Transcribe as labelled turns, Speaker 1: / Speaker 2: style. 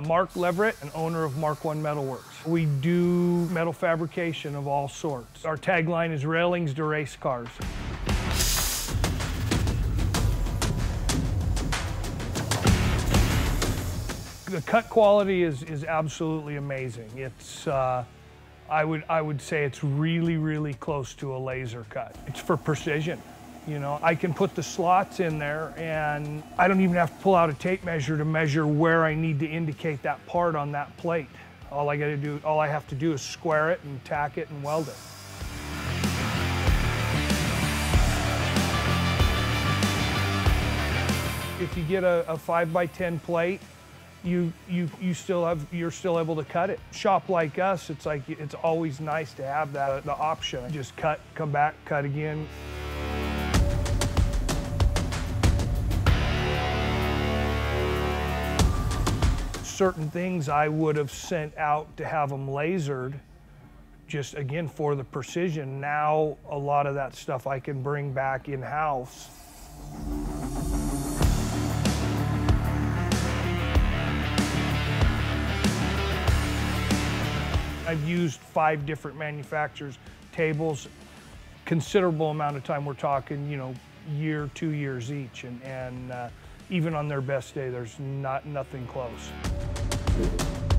Speaker 1: Mark Levrett, an owner of Mark One Metalworks. We do metal fabrication of all sorts. Our tagline is railings to race cars. The cut quality is, is absolutely amazing. It's, uh, I would, I would say it's really, really close to a laser cut. It's for precision. You know, I can put the slots in there and I don't even have to pull out a tape measure to measure where I need to indicate that part on that plate. All I gotta do, all I have to do is square it and tack it and weld it. If you get a, a five by 10 plate, you, you, you still have, you're still able to cut it. Shop like us, it's like, it's always nice to have that, the option. Just cut, come back, cut again. Certain things I would have sent out to have them lasered, just again for the precision. Now, a lot of that stuff I can bring back in-house. I've used five different manufacturers, tables, considerable amount of time. We're talking, you know, year, two years each, and, and uh, even on their best day, there's not nothing close. Thank you.